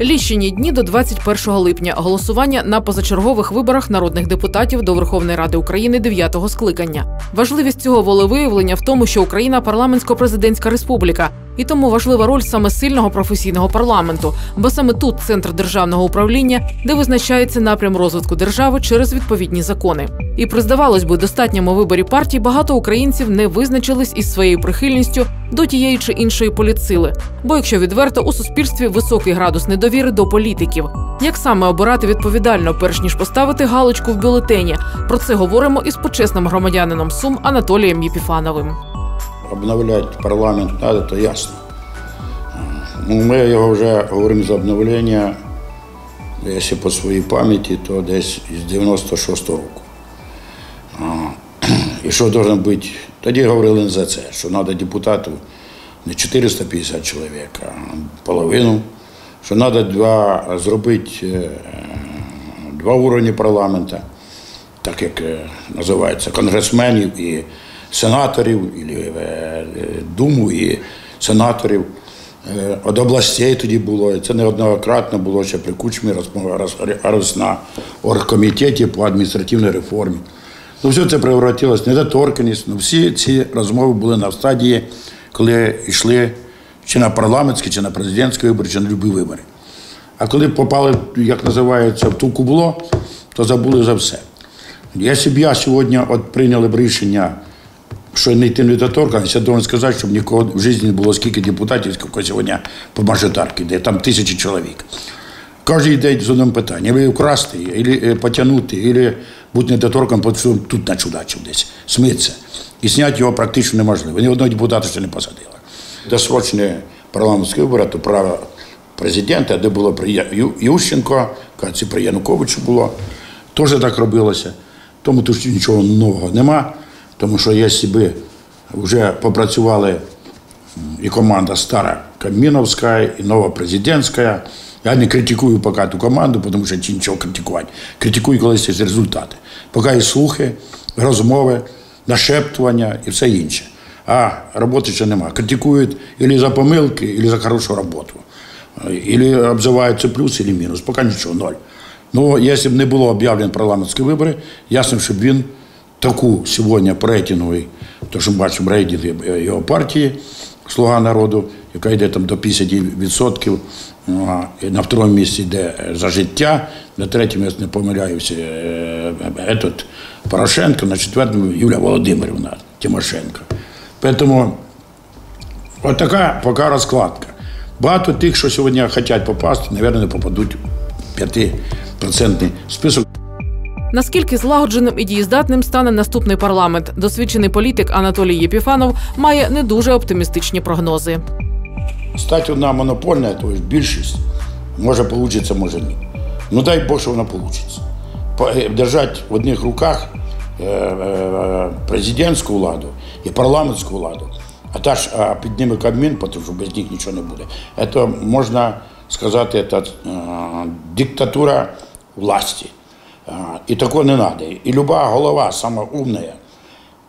Лічені дні до 21 липня голосування на позачергових виборах народних депутатів до Верховної Ради України 9-го скликання. Важливість цього волевиявлення в тому, що Україна парламентсько-президентська республіка, і тому важлива роль саме сильного професійного парламенту, бо саме тут центр державного управління, де визначається напрям розвитку держави через відповідні закони. І при здавалось би достатньому виборі партій багато українців не визначились із своєю прихильністю до тієї чи іншої політсили. Бо, якщо відверто, у суспільстві високий градус недовіри до політиків. Як саме обирати відповідально, перш ніж поставити галочку в бюлетені? Про це говоримо із почесним громадянином Сум Анатолієм Єпіфановим. Обновляти парламент треба, то ясно. Ну, Ми його вже говоримо за обновлення, якщо по своїй пам'яті, то десь з 96-го року. І що має бути? Тоді говорили за це, що треба депутатів не 450 чоловік, а половину, що треба два, зробити е, два уровні парламенту, так як е, називається, конгресменів і сенаторів, е, Думу і сенаторів. Е, областей тоді було, це неоднократно було ще при Кучмі розмова роз- роз на оргкомітеті по адміністративній реформі. Ну, все це превратилось недоторканість. Ну, всі ці розмови були на стадії, коли йшли чи на парламентські, чи на президентські вибори, чи на любі вибори. А коли попали, як називається, в ту кубло, то забули за все. Якщо б я сьогодні от прийняли б рішення, що не йти в недоторканність, я сказати, щоб нікого в житті не було скільки депутатів, скільки сьогодні по мажоритарці, де там тисячі чоловік. Кожен йде з одним питанням, або вкрасти, або потягнути, або бути недоторканим, тут начудачив десь, смиться. І зняти його практично неможливо. Ні одного депутата ще не посадили. Досрочні парламентські вибори, то право президента, де було при Ющенко, кажуть, при Януковичу було, теж так робилося. Тому тут нічого нового нема, тому що якщо би вже попрацювали и команда старая, Каминовская, и новая президентская. Я не критикую поки ту команду, тому що нічого критикувати. Критикую, коли є результати. Поки є слухи, розмови, нашептування і все інше. А роботи ще немає. Критикують або за помилки, або за хорошу роботу. Або обзиваються плюс, або мінус. Поки нічого, ноль. Ну, якщо б не було об'явлено парламентські вибори, ясно, щоб він таку сьогодні по рейтинговій, то що ми бачимо рейтинги його партії, Слуга народу, яка йде там до 50%, ну, а на второму місці йде е, за життя, на третьому, я не помиляюся, е, этот Порошенко, на четвертому Юлія Володимирівна Тимошенко. Тому от така поки розкладка. Багато тих, що сьогодні хочуть попасти, мабуть, не попадуть в 5% список. Наскільки злагодженим і дієздатним стане наступний парламент? Досвідчений політик Анатолій Єпіфанов має не дуже оптимістичні прогнози. Стать одна монопольна, то есть більшість, може вийде, може ні. Ну дай Бог, що вона вийде. Держати в одних руках е, е, президентську владу і парламентську владу, а та ж а під ними Кабмін, тому що без них нічого не буде. Це можна сказати, це е, диктатура власті. І такого не треба. І люба голова, сама умна,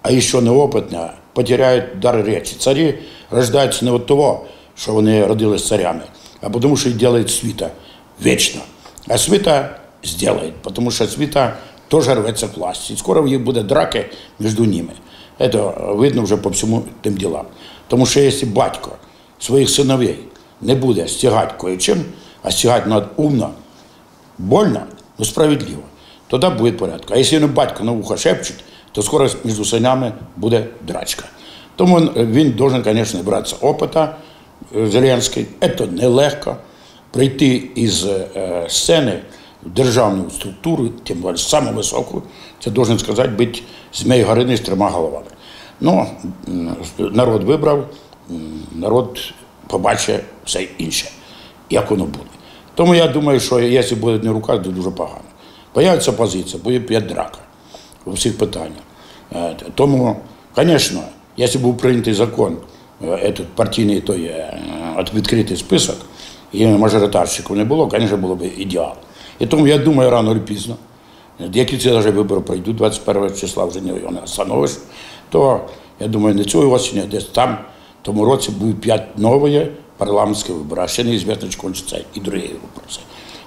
а еще неопытная, потеряет дар речи. Цари рождаются не от того, що вони родились царями, а потому що їх делает світа вечно. А світа сделает, потому що світа теж рветься к власти. І скоро їх буде драки між ними. Це видно вже по всьому тим ділам. Тому що якщо батько своїх синовей не буде стягати кое-чим, а стягати надо умно, больно, но справедливо, тоді буде порядок. А якщо батько на вухо шепчуть, то скоро між синями буде драчка. Тому він должен, звісно, братися опита е, Зеленський. Це нелегко. Прийти із е, сцени в державну структуру, тим більше саму високу, це должен сказати бути змій горини з трьома головами. Ну, народ вибрав, народ побачить все інше, як воно буде. Тому я думаю, що якщо буде не рука, то дуже погано. Появиться позиція, буде п'ять драка у всіх питаннях. Е, Тому, звісно, якщо був прийнятий закон, е, этот партійний той е, відкритий список, і мажоритарщиків не було, звісно, було б ідеал. І тому я думаю, рано чи пізно, які ці навіть вибори пройдуть, 21 числа вже не остановиш, то я думаю, не цього осені, а десь там, в тому році буде п'ять нової парламентські вибори, а ще неізвісно, чи кончаться і другі вопроси.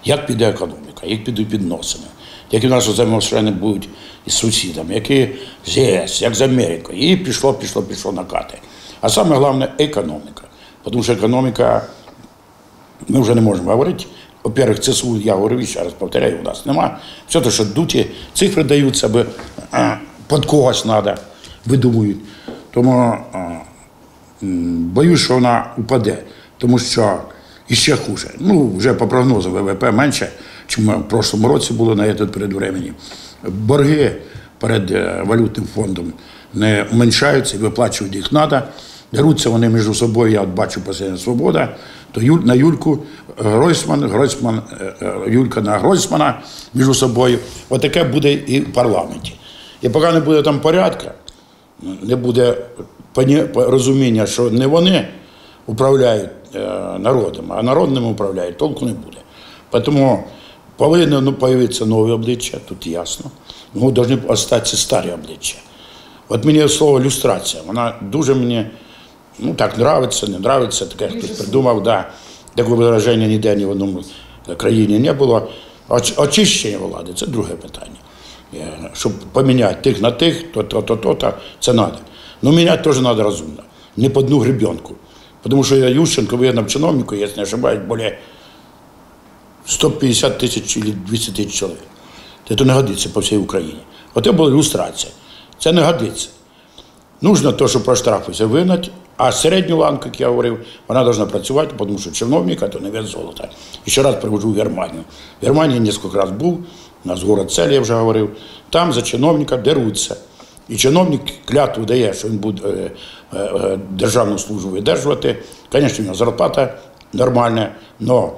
Як піде економіка, як підуть відносини, які наші взаємоотношення будуть із сусідами, які з ЄС, як з Америкою. І пішло, пішло, пішло накати. А саме головне економіка. Тому що економіка, ми вже не можемо говорити. Во-первых, ЦСУ, я говорю ще раз повторяю, у нас нема. Все те, що дуті цифри даються, аби під когось треба, видумують. Тому а, боюсь, що вона упаде, тому що іще хуже. Ну, вже по прогнозу ВВП менше, ніж в прошлому році було на цей перед времені. Борги перед е, валютним фондом не уменьшаються, і виплачувати їх треба. Деруться вони між собою, я от бачу постійно свобода, то Юль, на Юльку е, Гройсман, Гройсман, е, Юлька на Гройсмана між собою. Отаке буде і в парламенті. І поки не буде там порядка, не буде розуміння, що не вони управляють народом, а народ ним управляє, толку не буде. Тому повинно ну, появитися нові обличчя, тут ясно. Ну, повинні залишитися старі обличчя. От мені слово люстрація, вона дуже мені ну, так нравиться, не нравиться, таке хтось придумав, да. такого вираження ніде ні в одному країні не було. Оч- Очищення влади це друге питання. Е, Щоб поміняти тих на тих, то, то, то, то, то це треба. Ну, міняти теж треба розумно, не по одну гребенку. Тому що я Ющенко, воєнному чиновнику, якщо не ошибаюсь, більше 150 тисяч чи 200 тисяч чоловік. Це не годиться по всій Україні. Оце була ілюстрація. Це не годиться. Нужно то, що проштрафився, вигнати, а середню ланку, як я говорив, вона повинна працювати, тому що чиновника то не вес золота. І ще раз привожу в Германію. В Германії кілька разів був, у нас город цель, я вже говорив. Там за чиновника деруться. І чиновник клятву дає, що він буде е, е, е, державну службу видержувати. Звісно, у нього зарплата нормальна, але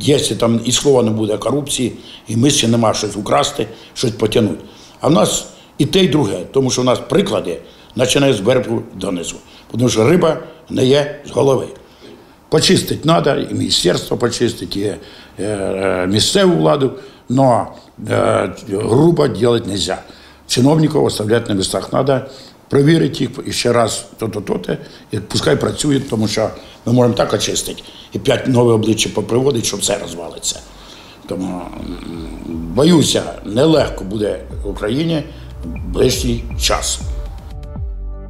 якщо там і слова не буде корупції, і мислі нема щось украсти, щось потягнути. А в нас і те, і друге, тому що в нас приклади починає з берегу донизу. Тому що риба не є з голови. Почистити треба, і міністерство почистити, і е, е, місцеву владу, але грубо робити не можна. Чиновників оставляти на містах треба, перевірити їх і ще раз то-то, то-то, і пускай працюють, тому що ми можемо так очистити і п'ять нових обличчя поприводити, щоб все розвалиться. Тому боюся, нелегко буде Україні в ближчий час.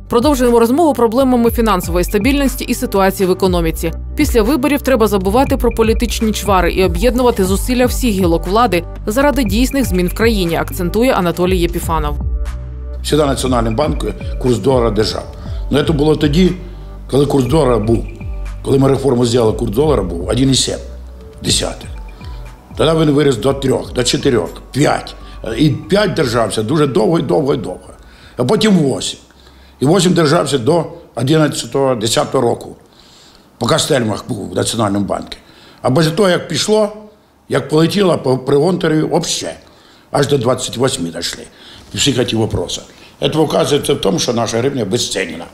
Продовжуємо розмову проблемами фінансової стабільності і ситуації в економіці. Після виборів треба забувати про політичні чвари і об'єднувати зусилля всіх гілок влади заради дійсних змін в країні, акцентує Анатолій Єпіфанов. Всегда Національний банк курс долара держав. Ну це було тоді, коли курс долара був. Коли ми реформу зробили, курс долара був 1,7 десятих. Тоді він виріс до 3, до 4, 5. І 5 держався дуже довго і довго і довго. А потім 8. І 8 держався до 11-10 року, поки Стельмах був в Національному банку. А після того, як пішло, як полетіло по при Гонтареві, взагалі, аж до 28 дійшли. Всі ці питання. Це вказується в тому, що наша гривня безцінна.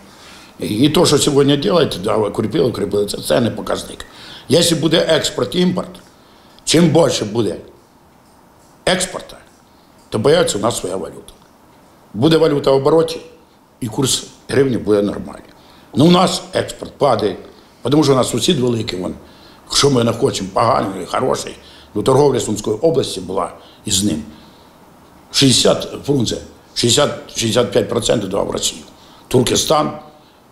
І то, що сьогодні робите, да, укріпили, укріпили, це, це не показник. Якщо буде експорт і імпорт, чим більше буде експорту, то бояться у нас своя валюта. Буде валюта в обороті, і курс гривні буде нормальний. Ну, у нас експорт падає, тому що у нас сусід великий, вон, що ми не хочемо, поганий, хороший. Ну, торговля Сумської області була із ним. 60 Фрунзе, 60-65% давав в Росію. Туркестан,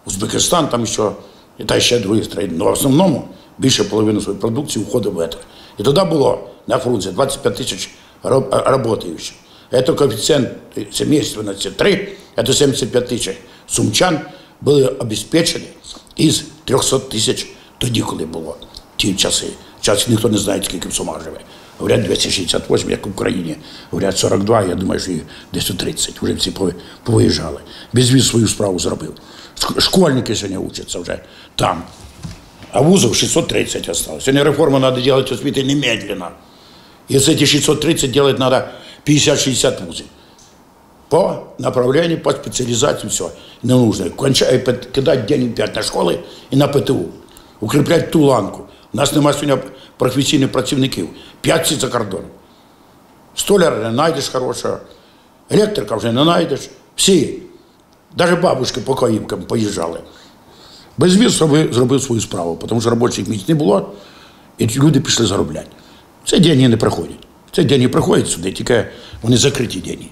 Узбекистан, там ще, і та ще другі країни. Ну, в основному більше половини своєї продукції входить в це. І тоді було на Фрунзе 25 тисяч працюючих. Это коэффициент семейственности 3, это 75 тисяч сумчан були обезпечені із 300 тисяч тоді, коли було ті часи. Зараз ніхто не знає, скільки в Сумах живе. Говорять 268, як в Україні. Говорять 42, я думаю, що їх десь у 30. Вже всі пови- повиїжджали. Безвіз свою справу зробив. Школьники сьогодні учаться вже там. А вузов 630 осталось. Сегодня реформу надо делать освіти немедленно. И с эти 630 делать надо 50-60 вузов. По направлению, по специализации, все. Не нужно. Кидать день 5 на школи і на ПТУ. Укріпляти ту ланку. У нас немає сьогодні професійних працівників. П'ять всі за кордоном. Столяра не знайдеш хорошого, електрика вже не знайдеш. Всі. Навіть бабушки по Каївкам поїжджали. Безвіз зробив, свою справу, тому що робочих місць не було, і люди пішли заробляти. Це деньги не приходять. Це деньги приходять сюди, тільки вони закриті деньги.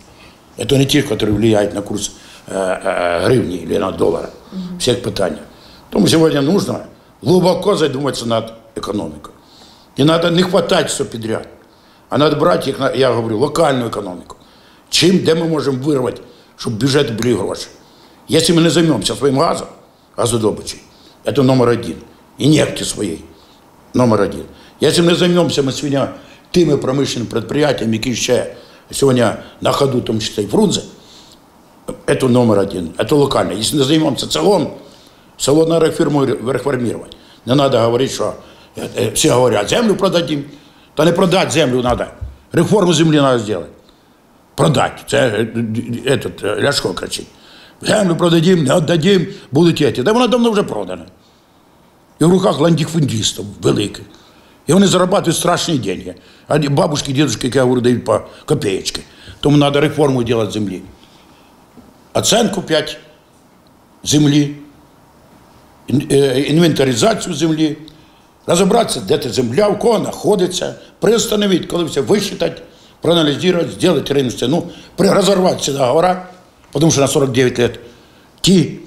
Це не ті, які впливають на курс е, е, гривні або на долара. Всіх питання. Тому сьогодні потрібно глибоко задуматися над економікою. Не треба не хватати все підряд. А треба брати, як я говорю, локальну економіку. Чим, де ми можемо вирвати, щоб бюджет були гроші. Якщо ми не займемося своїм газом, газодобичей, це номер один. І нефті своєї, номер один. Якщо ми не займемося ми сьогодні тими промишленими підприємствами, які ще сьогодні на ходу, в тому числі Фрунзе, це номер один, це локально. Якщо не займемося селом, село треба реформу- реформувати. Не треба говорити, що е, е, всі говорять, землю продадим. Та не продати землю треба. Реформу землі треба зробити. Продати. Це е, этот, Ляшко кричить. Землю продадим, не віддадим, будуть еті. Та вона давно вже продана. І в руках ландіфундистів великих. І вони заробляють страшні деньги. А бабушки, дідушки, як я говорю, дають по копеечки. Тому треба реформу робити землі. Оценку 5 землі, інвентаризацію землі, розібратися, де та земля, у кого знаходиться, приостановити, коли все висчитати, проаналізувати, зробити ринок ціну, при- розірвати всі договори, тому що на 49 лет ті,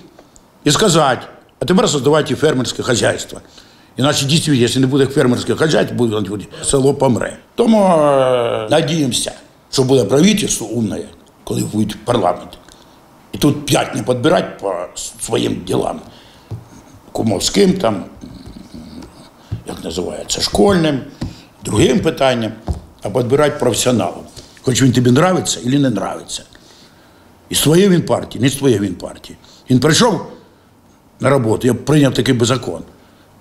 і сказати, а тепер создавайте фермерське хазяйство. Іначе дійсно, якщо не буде фермерських хазяйств, буде село помре. Тому е, надіємося, що буде правительство умне, коли буде парламент. І тут п'ять не підбирати по своїм ділам. Кумовським там, як називається, школьним, другим питанням, а підбирати професіоналом. Хоч він тобі нравиться або не нравиться. І з він партії, не з твоєї він партії. Він прийшов на роботу, я прийняв такий би закон,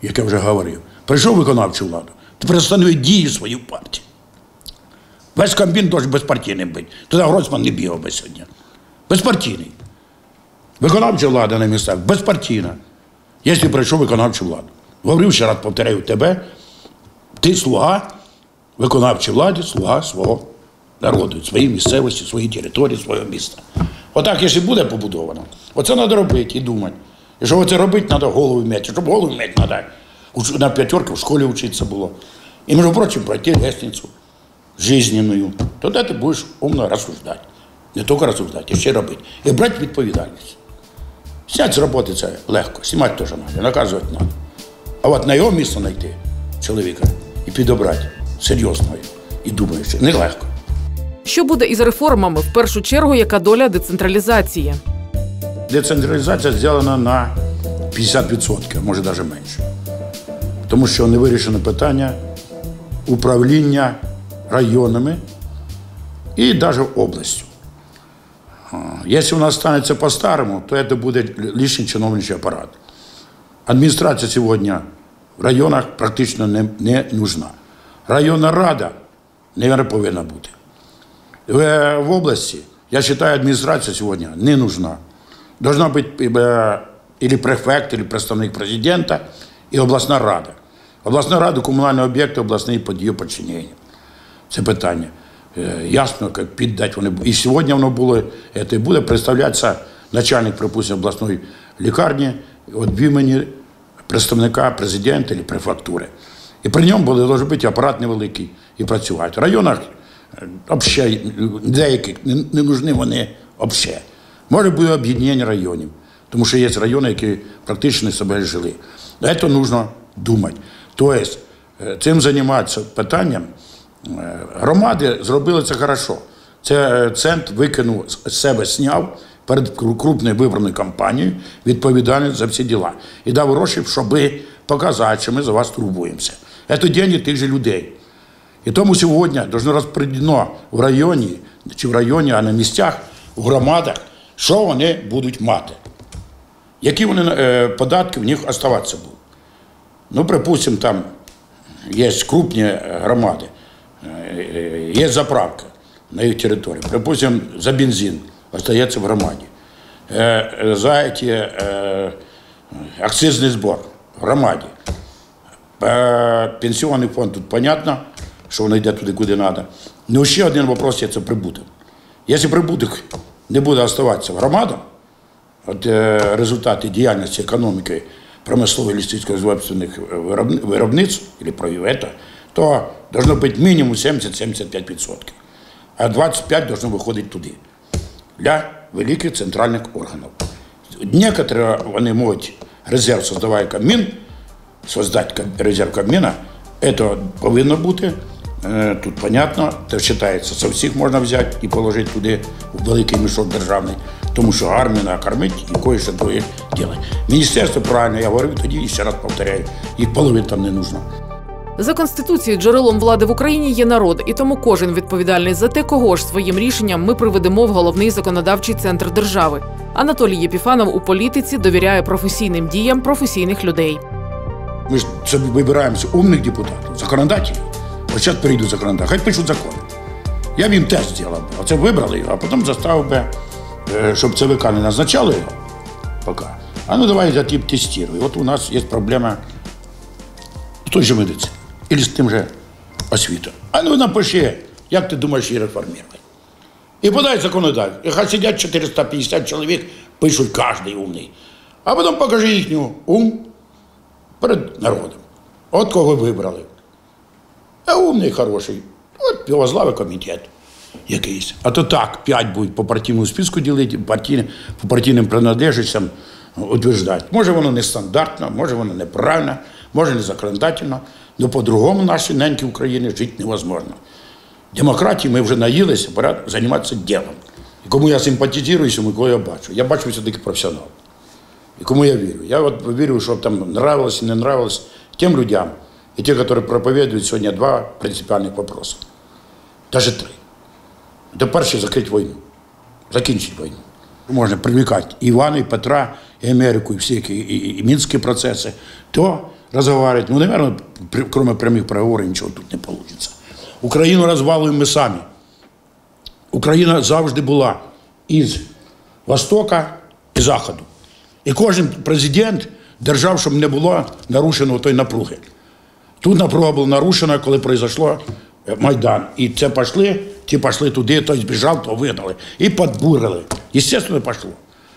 як я вже говорив. Прийшов виконавчу владу, ти пристанови дії свою партію. Весь комбін теж безпартійним бути. Тоді Гройсман не бігав би сьогодні. Безпартійний. Виконавча влада на містах безпартійна. Якщо прийшов виконавчу владу. Говорив ще раз повторяю тебе, ти слуга виконавчій владі, слуга свого народу, своєї місцевості, своєї території, свого міста. Отак, якщо буде побудовано, оце треба робити і думати. І щоб це робити, треба голову вміти. Щоб голову вміти, треба на п'ятерки в школі вчитися було. І, між прочим, пройти лестницю жизненную. Тоді ти будеш умно розсуждати. Не тільки розсуждати, а ще й робити. І брати відповідальність. Сядь з роботи це легко, знімати теж треба, наказувати треба. А от на його місце знайти чоловіка і підобрати серйозного і думаючи, нелегко. Що буде із реформами? В першу чергу, яка доля децентралізації? Децентралізація зроблена на 50%, може навіть менше. Тому що не вирішено питання управління районами і навіть областю. Якщо у нас станеться по-старому, то це буде лишній чиновничий апарат. Адміністрація сьогодні в районах практично не, не нужна. Районна рада, мабуть, повинна бути. В, в области, я считаю, администрация сегодня не нужна. Должна быть или префект, или представник президента, і обласна рада. Обласна рада, комунальні об'єкти, обласний під її підчинення. Це питання. Е, Ясно, як піддати вони. І сьогодні воно було, це буде представлятися начальник, припустимо, обласної лікарні від імені представника президента чи префектури. І при ньому буде може бути апарат невеликий і працювати. В районах е, взагалі деяких не, нужні вони взагалі. Може бути об'єднання районів, тому що є райони, які практично себе жили. Це потрібно думати. Тобто е, цим займатися питанням. Е, Громади зробили це хорошо. Це центр викинув з себе, сняв перед крупною вибраною кампанією відповідальність за всі діла. І дав гроші, щоб показати, що ми за вас турбуємося. Це деньги тих же людей. І тому сьогодні должно розподілено в районі, чи в районі, а на місцях, в громадах, що вони будуть мати. Які вони е, податки в них оставатися будуть. Ну, припустимо, там є крупні е, громади, е, є заправка на їх території. Припустимо, за бензин остається в громаді. Е, е, За е, акцизний збор в громаді. Е, Пенсіонний фонд тут понятно, що воно йде туди, куди треба. Ну, ще один вопрос є це прибуток. Якщо прибуток не буде оставатися в громадах, от результати діяльності економіки промислових виробни- виробництв, или про то должно бути мінімум 70-75%. А 25% должно виходити туди для великих центральних органів. Некоторі вони можуть резерв создаває Кабмін, создати резерв Кабміна, це повинно бути. Е, Тут понятно, це вважається, со всіх можна взяти і положити туди в великий мішок державний, тому що армію треба кормити і кое-що друге робити. Міністерство правильно, я говорив тоді і ще раз повторяю, їх половин там не нужно. За конституцією джерелом влади в Україні є народ, і тому кожен відповідальний за те, кого ж своїм рішенням ми приведемо в головний законодавчий центр держави. Анатолій Єпіфанов у політиці довіряє професійним діям професійних людей. Ми ж вибираємо умних депутатів, законодателів. Ось зараз прийдуть законодателі, хай пишуть закони. Я б їм тест зробив. би. Оце вибрали його, а потім заставив би, е, щоб ЦВК не назначало його поки. А ну давай я тип тестирую. От у нас є проблема в той же медицині. Або з тим же освітою. А ну напиши, як ти думаєш її реформувати. І подай законодавцю. І хай сидять 450 чоловік, пишуть кожен умний. А потім покажи їхню ум перед народом. От кого вибрали. А умний, хороший. От його комітет якийсь. А то так, п'ять будуть по партійному списку ділити, партійним, по партійним принадлежностям утверждати. Може воно нестандартно, може воно неправильно, може не законодательно, але по-другому нашій неньки України жити невозможно. Демократії ми вже наїлися, пора займатися ділом. І кому я симпатизую, і кого я бачу. Я бачу все-таки професіонал. И кому я верю? Я вот верю, что там нравилось, не нравилось тем людям, и те, которые проповедуют сегодня два принципиальных вопроса. Даже три. Это перше закрити війну, закінчити війну. Можна привлекати і Івана, і Петра, і Америку, і всі які, і, і, і мінські процеси, то розговорювати, ну, наверное, при, кроме прямих переговорів нічого тут не вийде. Україну розвалуємо ми самі. Україна завжди була із Востока і Заходу. І кожен президент держав, щоб не було нарушено той напруги. Тут напруга була нарушена, коли пройшло е, Майдан. І це пішли, ті пішли туди, той збіжав, то вигнали. І підбурили. Естественно, пішло.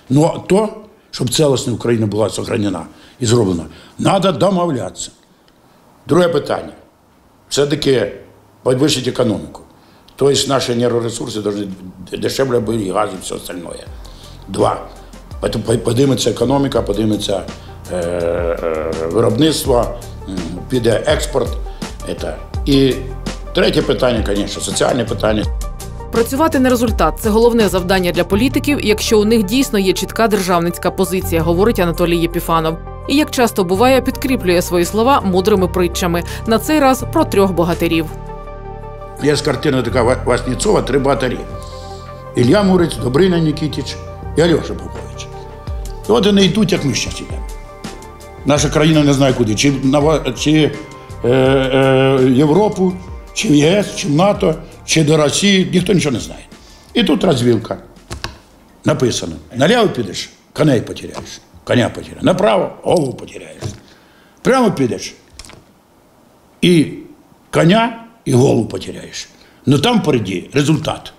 Ну то, щоб цілісна Україна була сохранена і зроблена, треба домовлятися. Друге питання. Все-таки підвищити економіку. Тобто наші енергоресурси повинні дешевле і газ і все остальное. Два. Подиметься економіка, подиметься е, е, виробництво, піде експорт. Это. І третє питання, звісно, соціальне питання. Працювати на результат це головне завдання для політиків, якщо у них дійсно є чітка державницька позиція, говорить Анатолій Єпіфанов. І як часто буває, підкріплює свої слова мудрими притчами. На цей раз про трьох богатирів. Є картина така Ва- Васнецова «Три богатирі». Ілля Мурець, Добрина Нікітіч і Альоша Попович. І от вони йдуть, як ми зараз йдемо. Наша країна не знає куди, чи, на, чи е, е, Європу, чи в ЄС, чи в НАТО, чи до Росії, ніхто нічого не знає. І тут розвілка. Написано: наліво підеш, коней потеряєш, коня потеряєш. Направо голову потеряєш. Прямо підеш. І коня, і голову потеряєш. Но там впереди результат.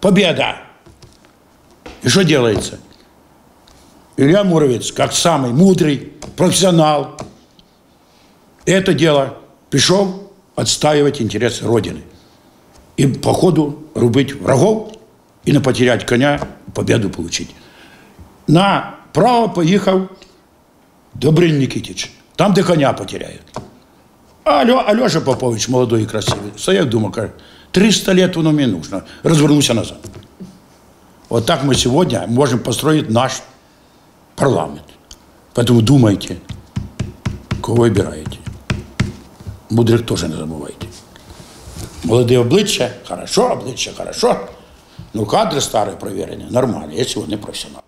Победа. И что делается? Илья Муровец, как самый мудрый профессионал, это дело пришел отстаивать интересы Родины. И по ходу рубить врагов и на потерять коня победу получить. Направо поехал Добрин Никитич, там, где коня потеряют. А Алё, Алеша Попович, молодой и красивый, стоял, думал, каже, 300 лет оно мне нужно. Развернулся назад. Вот так мы сегодня можем построить наш парламент. Поэтому думайте, кого выбираете. Мудрых тоже не забывайте. Молодые обличчя, хорошо, обличчя, хорошо. Ну, кадри старі провірені, нормально, якщо вони професіонали.